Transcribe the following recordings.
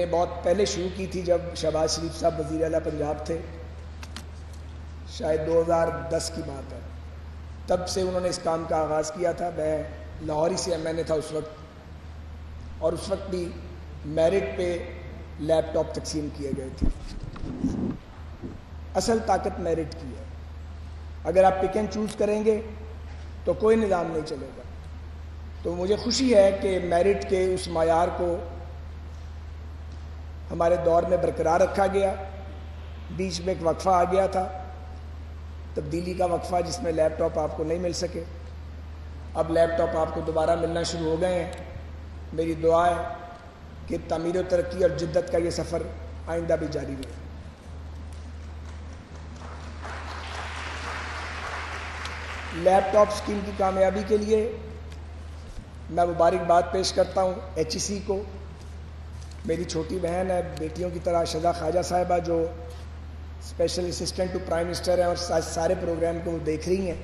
हमने बहुत पहले शुरू की थी जब शहबाज शरीफ साहब वज़ी अला पंजाब थे। शायद 2010 की बात है। तब से उन्होंने इस काम का आगाज़ किया था। मैं लाहौर से एम था उस वक्त। और उस वक्त भी मेरिट पे लैपटॉप तकसीम किए गए थे। असल ताकत मेरिट की है। अगर आप पिक एंड चूज़ करेंगे तो कोई निज़ाम नहीं चलेगा। तो मुझे खुशी है कि मेरिट के उस मैार को हमारे दौर में बरकरार रखा गया। बीच में एक वक्फ़ा आ गया था। तब्दीली का वक्फ़ा जिसमें लैपटॉप आपको नहीं मिल सके। अब लैपटॉप आपको दोबारा मिलना शुरू हो गए हैं। मेरी दुआ है कि तमीर तरक्की और जिद्दत का ये सफ़र आइंदा भी जारी रहे। लैपटॉप स्कीम की कामयाबी के लिए मैं मुबारकबाद पेश करता हूँ एच को। मेरी छोटी बहन है, बेटियों की तरह शदा ख्वाजा साहिबा जो special assistant to prime minister हैं और सारे प्रोग्राम को देख रही हैं।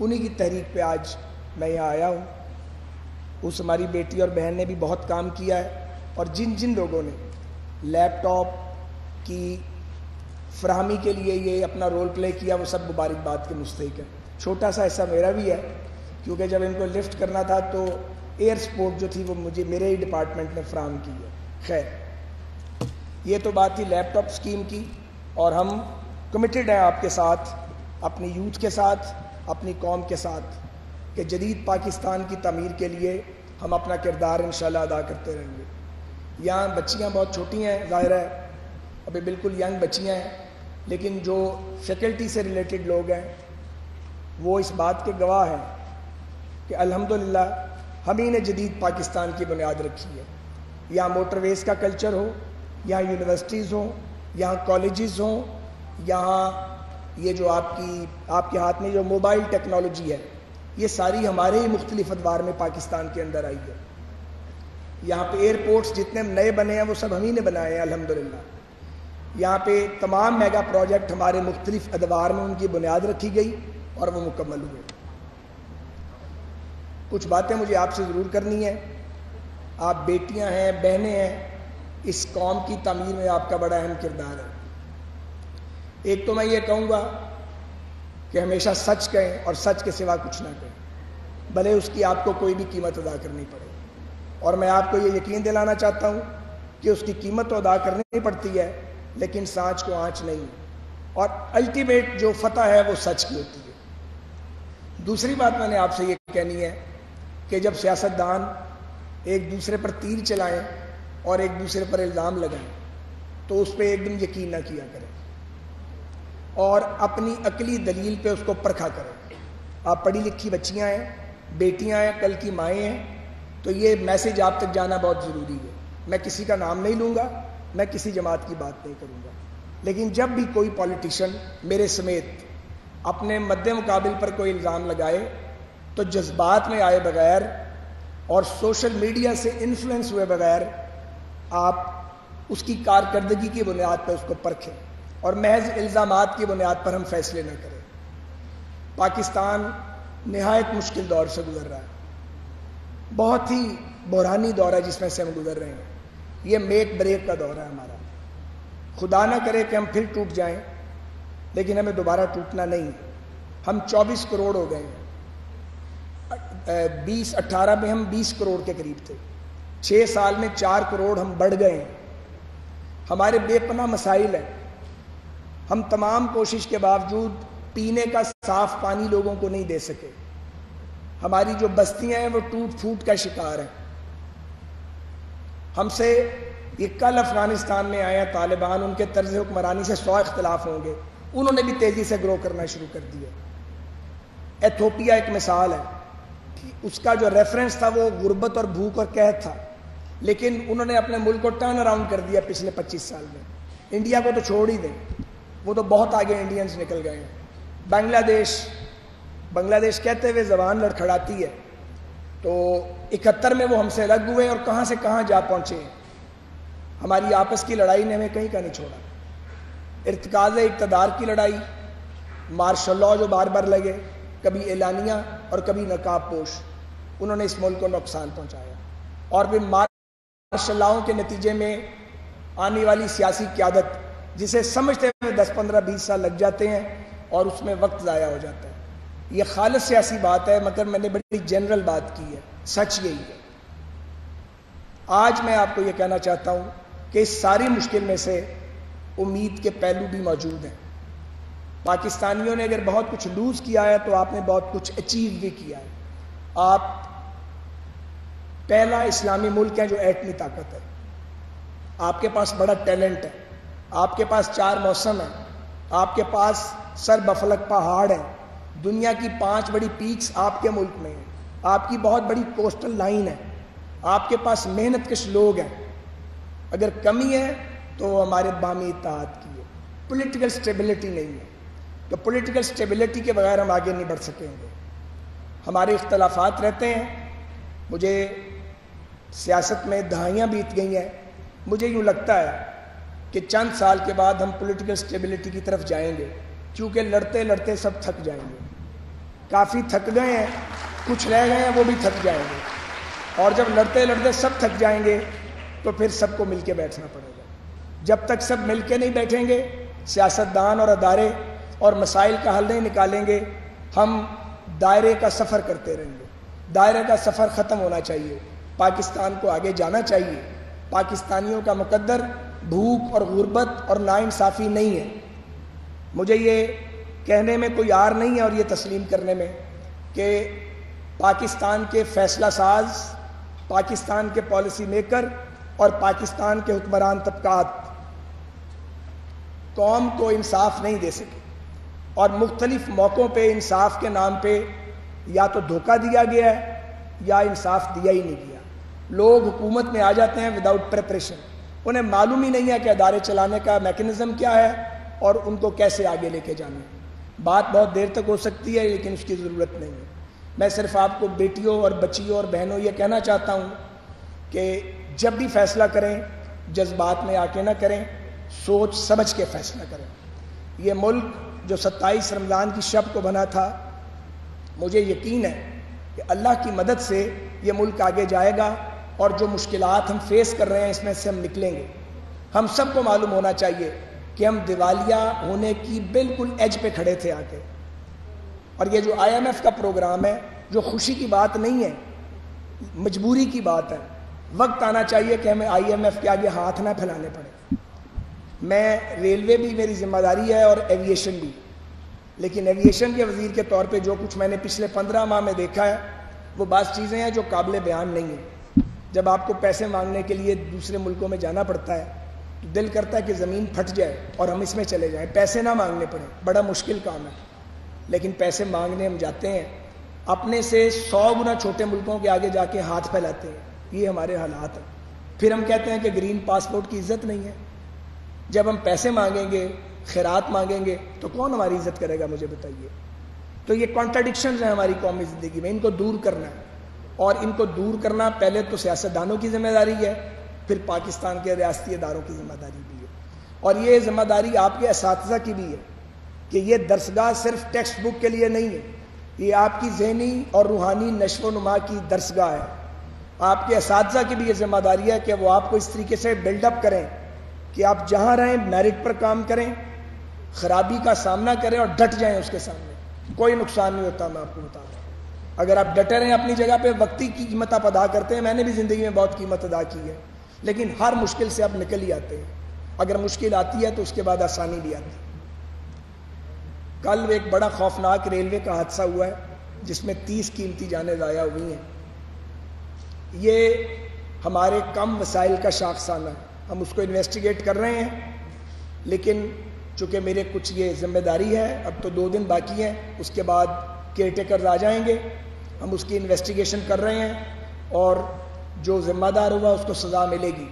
उन्हीं की तहरीक पे आज मैं यहाँ आया हूँ। उस हमारी बेटी और बहन ने भी बहुत काम किया है और जिन जिन लोगों ने लैपटॉप की फ्राहमी के लिए ये अपना रोल प्ले किया, वो सब मुबारकबाद के मुस्तक हैं। छोटा सा हिस्सा मेरा भी है, क्योंकि जब इनको लिफ्ट करना था तो एयर सपोर्ट जो थी वो मुझे, मेरे ही डिपार्टमेंट ने फ्राहम की है। खैर, ये तो बात थी लैपटॉप स्कीम की और हम कमिटेड हैं आपके साथ, अपनी यूथ के साथ, अपनी कौम के साथ कि जदीद पाकिस्तान की तमीर के लिए हम अपना किरदार इन अदा करते रहेंगे। यहाँ बच्चियाँ बहुत छोटी हैं, ज़ाहिर है, अभी बिल्कुल यंग बच्चियाँ हैं, लेकिन जो फैकल्टी से रिलेटेड लोग हैं, वो इस बात के गवाह हैं कि अल्हम्दुलिल्लाह, हम ही ने जदीद पाकिस्तान की बुनियाद रखी है। यहाँ मोटरवेज़ का कल्चर हो यहाँ यूनिवर्सिटीज़ हों यहाँ कॉलेजेस हों यहाँ ये जो आपकी, आपके हाथ में जो मोबाइल टेक्नोलॉजी है, ये सारी हमारे ही मुख्तलिफ़ अदवार में पाकिस्तान के अंदर आई है। यहाँ पे एयरपोर्ट्स जितने नए बने हैं, वो सब हम ही ने बनाए हैं, अल्हम्दुलिल्लाह। यहाँ पे तमाम मेगा प्रोजेक्ट हमारे मुख्तलिफ़ अदवार में उनकी बुनियाद रखी गई और वो मुकम्मल हुए। कुछ बातें मुझे आपसे ज़रूर करनी है। आप बेटियाँ हैं, बहनें हैं, इस कौम की तमीर में आपका बड़ा अहम किरदार है। एक तो मैं ये कहूँगा कि हमेशा सच कहें और सच के सिवा कुछ ना कहें, भले उसकी आपको कोई भी कीमत अदा करनी पड़े। और मैं आपको ये यकीन दिलाना चाहता हूँ कि उसकी कीमत तो अदा करनी पड़ती है, लेकिन सांच को आँच नहीं और अल्टीमेट जो फतह है, वो सच की होती है। दूसरी बात मैंने आपसे ये कहनी है कि जब सियासतदान एक दूसरे पर तीर चलाएँ और एक दूसरे पर इल्ज़ाम लगाएँ तो उस पर एकदम यकीन ना किया करें और अपनी अकली दलील पे उसको परखा करें। आप पढ़ी लिखी बच्चियाँ हैं, बेटियाँ हैं, कल की माएँ हैं तो ये मैसेज आप तक जाना बहुत ज़रूरी है। मैं किसी का नाम नहीं लूँगा, मैं किसी जमात की बात नहीं करूँगा। लेकिन जब भी कोई पॉलिटिशियन मेरे समेत अपने मद्दे मुकाबिल पर कोई इल्ज़ाम लगाए तो जज्बात में आए बगैर और सोशल मीडिया से इन्फ्लुएंस हुए बगैर आप उसकी कारकर्दगी की बुनियाद पर उसको परखें और महज इल्ज़ाम की बुनियाद पर हम फैसले न करें। पाकिस्तान नहायत मुश्किल दौर से गुजर रहा है। बहुत ही बुरानी दौर है जिसमें से हम गुजर रहे हैं। ये मेक ब्रेक का दौर है हमारा। खुदा ना करे कि हम फिर टूट जाएँ, लेकिन हमें दोबारा टूटना नहीं हम 24 करोड़ हो गए हैं। बीस अट्ठारह में हम 20 करोड़ के करीब थे। छः साल में चार करोड़ हम बढ़ गए हमारे बेपना मसाइल हैं। हम तमाम कोशिश के बावजूद पीने का साफ़ पानी लोगों को नहीं दे सके। हमारी जो बस्तियाँ हैं, वो टूट फूट का शिकार हैं। हमसे ये कल अफ़गानिस्तान में आया तालिबान, उनके तर्ज हुक्मरानी से सौ इख्तलाफ होंगे। उन्होंने भी तेज़ी से ग्रो करना शुरू कर दिया। एथोपिया एक मिसाल है। कि उसका जो रेफरेंस था वो गुर्बत और भूख और कहत था। लेकिन उन्होंने अपने मुल्क को टर्न अराउंड कर दिया पिछले 25 साल में। इंडिया को तो छोड़ ही दें। वो तो बहुत आगे इंडियंस निकल गए हैं। बांग्लादेश बांग्लादेश कहते हुए जबान लड़खड़ाती है। तो इकहत्तर में वो हमसे अलग हुए और कहाँ से कहाँ जा पहुँचे हमारी आपस की लड़ाई ने हमें कहीं का नहीं छोड़ा। इरतकाज इकतदार की लड़ाई मार्शल लॉ जो बार बार लगे कभी एलानिया और कभी नकाब पोश। उन्होंने इस मुल्क को नुकसान पहुँचाया। और फिर मार्शल लॉ के नतीजे में आने वाली सियासी क्यादत, जिसे समझते हुए दस पंद्रह बीस साल लग जाते हैं और उसमें वक्त ज़ाया हो जाता है। ये खालस सियासी बात है मगर मैंने बड़ी जनरल बात की है, सच यही है। आज मैं आपको ये कहना चाहता हूँ कि इस सारी मुश्किल में से उम्मीद के पहलू भी मौजूद हैं। पाकिस्तानियों ने अगर बहुत कुछ लूज किया है तो आपने बहुत कुछ अचीव भी किया है। आप पहला इस्लामी मुल्क है जो एटमी ताकत है। आपके पास बड़ा टैलेंट है। आपके पास चार मौसम है। आपके पास सर बफलक पहाड़ है। दुनिया की पाँच बड़ी पीक्स आपके मुल्क में है। आपकी बहुत बड़ी कोस्टल लाइन है। आपके पास मेहनत कश लोग हैं। अगर कमी है तो हमारे बामी इतिहाद की है। पोलिटिकल स्टेबिलिटी नहीं है। तो पोलिटिकल स्टेबिलिटी के बगैर हम आगे नहीं बढ़ सकेंगे। हमारे इख्तलाफात रहते हैं। मुझे सियासत में दहाइयाँ बीत गई हैं। मुझे यूँ लगता है कि चंद साल के बाद हम पॉलिटिकल स्टेबिलिटी की तरफ़ जाएँगे, क्योंकि लड़ते लड़ते सब थक जाएँगे। काफ़ी थक गए हैं, कुछ रह गए हैं, वो भी थक जाएँगे। और जब लड़ते लड़ते सब थक जाएँगे तो फिर सबको मिलके बैठना पड़ेगा। जब तक सब मिलके नहीं बैठेंगे, सियासतदान और अदारे और मसाइल का हल नहीं निकालेंगे, हम दायरे का सफ़र करते रहेंगे। दायरे का सफ़र ख़त्म होना चाहिए। पाकिस्तान को आगे जाना चाहिए। पाकिस्तानियों का मुकद्दर भूख और गुर्बत और नाइंसाफ़ी नहीं है। मुझे ये कहने में कोई आर नहीं है और ये तस्लीम करने में कि पाकिस्तान के फैसला साज पाकिस्तान के पॉलिसी मेकर और पाकिस्तान के हुक्मरान तबकात, कौम को इंसाफ नहीं दे सके। और मुख्तलिफ़ मौक़ों पर इंसाफ के नाम पर या तो धोखा दिया गया है या इंसाफ दिया ही नहीं गया। लोग हुकूमत में आ जाते हैं विदाउट प्रिपरेशन उन्हें मालूम ही नहीं है कि अदारे चलाने का मैकेनिज़्म क्या है और उनको कैसे आगे लेके जाना है। बात बहुत देर तक हो सकती है, लेकिन उसकी ज़रूरत नहीं है। मैं सिर्फ़ आपको बेटियों और बच्चियों और बहनों ये कहना चाहता हूँ कि जब भी फैसला करें, जज्बात में आके ना करें, सोच समझ के फैसला करें। ये मुल्क जो 27 रमज़ान की शब को बना था, मुझे यकीन है कि अल्लाह की मदद से ये मुल्क आगे जाएगा और जो मुश्किल हम फेस कर रहे हैं, इसमें से हम निकलेंगे। हम सबको मालूम होना चाहिए कि हम दिवालिया होने की बिल्कुल एज पे खड़े थे आके। और ये जो आईएमएफ का प्रोग्राम है, जो खुशी की बात नहीं है, मजबूरी की बात है, वक्त आना चाहिए कि हमें आईएमएफ के आगे हाथ ना फैलाने पड़े। मैं रेलवे भी मेरी ज़िम्मेदारी है और एविएशन भी। लेकिन एविएशन के वज़ीर के तौर पे जो कुछ मैंने पिछले पंद्रह माह में देखा है, वो बात चीज़ें हैं जो काबिल बयान नहीं है। जब आपको पैसे मांगने के लिए दूसरे मुल्कों में जाना पड़ता है तो दिल करता है कि ज़मीन फट जाए और हम इसमें चले जाएँ। पैसे ना मांगने पड़े, बड़ा मुश्किल काम है। लेकिन पैसे मांगने हम जाते हैं, अपने से सौ गुना छोटे मुल्कों के आगे जाके हाथ फैलाते हैं। ये हमारे हालात हैं। फिर हम कहते हैं कि ग्रीन पासपोर्ट की इज़्ज़त नहीं है। जब हम पैसे मांगेंगे, खैरात मांगेंगे तो कौन हमारी इज़्ज़त करेगा मुझे बताइए? तो ये कॉन्ट्राडिक्शन हैं हमारी कौमी ज़िंदगी में, इनको दूर करना है। और इनको दूर करना पहले तो सियासतदानों की ज़िम्मेदारी है, फिर पाकिस्तान के रियाती इदारों की ज़िम्मेदारी भी है। और ये ज़िम्मेदारी आपके इस की भी है कि ये दरसगाह सिर्फ़ टेक्स्ट बुक के लिए नहीं है। ये आपकी जहनी और रूहानी नशो नुमा की दरसगाह है। आपके इस की भी ये ज़िम्मेदारी है कि वो आपको इस तरीके से बिल्डअप करें। कि आप जहाँ रहें मेरिट पर काम करें, खराबी का सामना करें और डट जाएँ उसके सामने। कोई नुकसान नहीं होता, मैं आपको बता रहा अगर आप डटे रहें अपनी जगह पे, वक्ती की कीमत आप अदा करते हैं, मैंने भी ज़िंदगी में बहुत कीमत अदा की है। लेकिन हर मुश्किल से आप निकल ही आते हैं। अगर मुश्किल आती है तो उसके बाद आसानी भी आती है। कल एक बड़ा खौफनाक रेलवे का हादसा हुआ है, जिसमें तीस कीमती जाने ज़ाया हुई हैं। ये हमारे कम वसाइल का शाखसाना है। हम उसको इन्वेस्टिगेट कर रहे हैं। लेकिन चूँकि मेरे कुछ ये ज़िम्मेदारी है, अब तो दो दिन बाकी हैं, उसके बाद केयर टेकर आ जाएँगे। हम उसकी इन्वेस्टिगेशन कर रहे हैं और जो ज़िम्मेदार हुआ उसको सज़ा मिलेगी।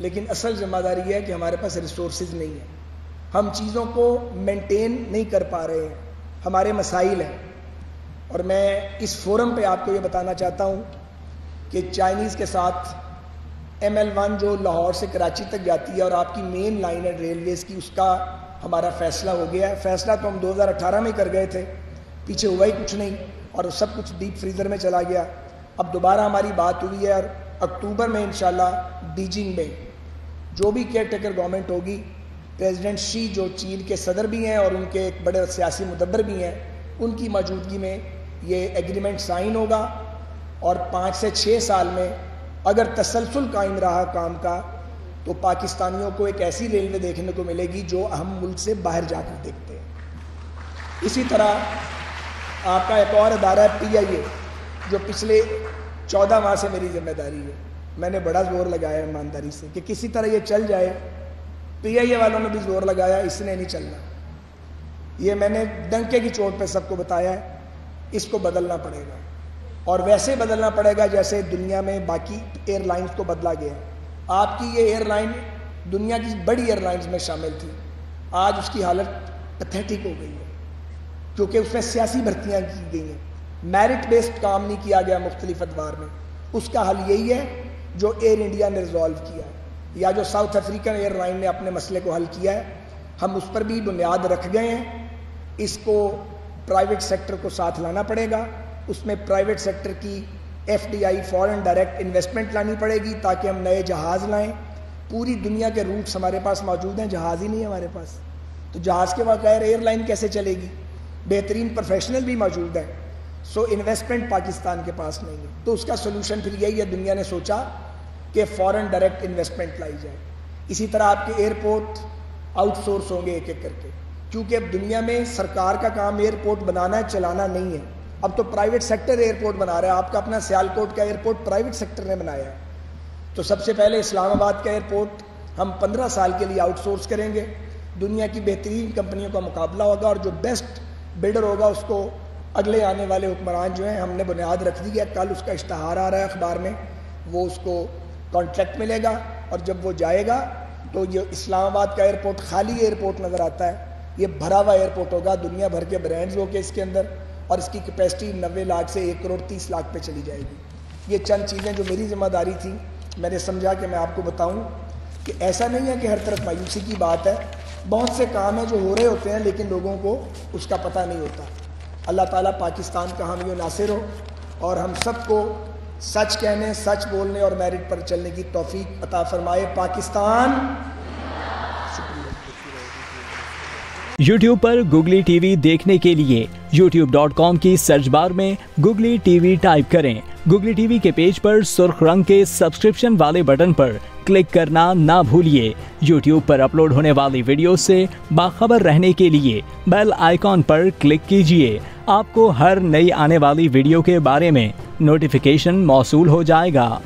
लेकिन असल ज़िम्मेदारी है कि हमारे पास रिसोर्स नहीं है। हम चीज़ों को मेंटेन नहीं कर पा रहे हैं। हमारे मसाइल हैं। और मैं इस फोरम पे आपको ये बताना चाहता हूँ कि चाइनीज़ के साथ एम एल वन जो लाहौर से कराची तक जाती है और आपकी मेन लाइन है रेलवेज़ की, उसका हमारा फैसला हो गया है। फैसला तो हम 2018 में कर गए थे। पीछे हुआ ही कुछ नहीं और सब कुछ डीप फ्रीज़र में चला गया। अब दोबारा हमारी बात हुई है और अक्टूबर में इन बीजिंग में जो भी केयर टेकर गवर्नमेंट होगी प्रेसिडेंट शी जो चीन के सदर भी हैं और उनके एक बड़े सियासी मुदब्बर भी हैं, उनकी मौजूदगी में ये एग्रीमेंट साइन होगा और पाँच से छः साल में अगर तसलसल कायम रहा काम का तो पाकिस्तानियों को एक ऐसी रेलवे देखने को मिलेगी जो हम मुल्क से बाहर जाकर देखते हैं। इसी तरह आपका एक और अदारा है पी आई ए, जो पिछले चौदह माह से मेरी ज़िम्मेदारी है। मैंने बड़ा ज़ोर लगाया ईमानदारी से कि किसी तरह ये चल जाए। पी आई ए वालों ने भी ज़ोर लगाया, इसने नहीं चलना। ये मैंने डंके की चोट पे सबको बताया है, इसको बदलना पड़ेगा। और वैसे बदलना पड़ेगा जैसे दुनिया में बाकी एयरलाइंस को बदला गया आपकी ये एयरलाइन दुनिया की बड़ी एयरलाइंस में शामिल थी। आज उसकी हालत पथेटिक हो गई है, क्योंकि उसमें सियासी भर्तियाँ की गई हैं। मेरिट बेस्ड काम नहीं किया गया मुख्तलिफ़ अदवार में। उसका हल यही है जो एयर इंडिया ने रिजॉल्व किया है, या जो साउथ अफ्रीकन एयरलाइन ने अपने मसले को हल किया है। हम उस पर भी बुनियाद रख गए हैं। इसको प्राइवेट सेक्टर को साथ लाना पड़ेगा। उसमें प्राइवेट सेक्टर की F D I foreign direct investment लानी पड़ेगी ताकि हम नए जहाज़ लाएँ। पूरी दुनिया के रूट्स हमारे पास मौजूद हैं, जहाज़ ही नहीं है हमारे पास। तो जहाज़ के बगैर एयरलाइन कैसे चलेगी? बेहतरीन प्रोफेशनल भी मौजूद है। सो इन्वेस्टमेंट पाकिस्तान के पास नहीं है। तो उसका सोल्यूशन फिर यही है, दुनिया ने सोचा कि फ़ॉरन डायरेक्ट इन्वेस्टमेंट लाई जाए। इसी तरह आपके एयरपोर्ट आउटसोर्स होंगे एक एक करके। क्योंकि अब दुनिया में सरकार का काम एयरपोर्ट बनाना, चलाना नहीं है। अब तो प्राइवेट सेक्टर एयरपोर्ट बना रहा है। आपका अपना सियालकोट का एयरपोर्ट प्राइवेट सेक्टर ने बनाया है। तो सबसे पहले इस्लामाबाद का एयरपोर्ट हम पंद्रह साल के लिए आउटसोर्स करेंगे। दुनिया की बेहतरीन कंपनियों का मुकाबला होगा और जो बेस्ट बिल्डर होगा उसको अगले आने वाले हुक्मरान जो हैं, हमने बुनियाद रख दी है। कल उसका इश्तहार आ रहा है अखबार में। वो उसको कॉन्ट्रैक्ट मिलेगा और जब वो जाएगा तो ये इस्लामाबाद का एयरपोर्ट खाली एयरपोर्ट नज़र आता है। ये भरा हुआ एयरपोर्ट होगा। दुनिया भर के ब्रांड्स होंगे इसके अंदर। और इसकी कैपेसिटी नब्बे लाख से एक करोड़ तीस लाख पे चली जाएगी। ये चंद चीज़ें जो मेरी ज़िम्मेदारी थी, मैंने समझा कि मैं आपको बताऊँ कि ऐसा नहीं है कि हर तरफ़ मायूसी की बात है। बहुत से काम हैं जो हो रहे होते हैं, लेकिन लोगों को उसका पता नहीं होता। अल्लाह ताला पाकिस्तान का हम नासिर हो और हम सबको सच कहने, सच बोलने और मेरिट पर चलने की तोफ़ी अता फरमाए। पाकिस्तान YouTube पर गुगली टीवी देखने के लिए youtube.com की सर्च बार में गुगली टीवी टाइप करें। गुगली टीवी के पेज पर सुर्ख रंग के सब्सक्रिप्शन वाले बटन पर क्लिक करना ना भूलिए। YouTube पर अपलोड होने वाली वीडियो से बाखबर रहने के लिए बेल आइकॉन पर क्लिक कीजिए। आपको हर नई आने वाली वीडियो के बारे में नोटिफिकेशन मौसू हो जाएगा।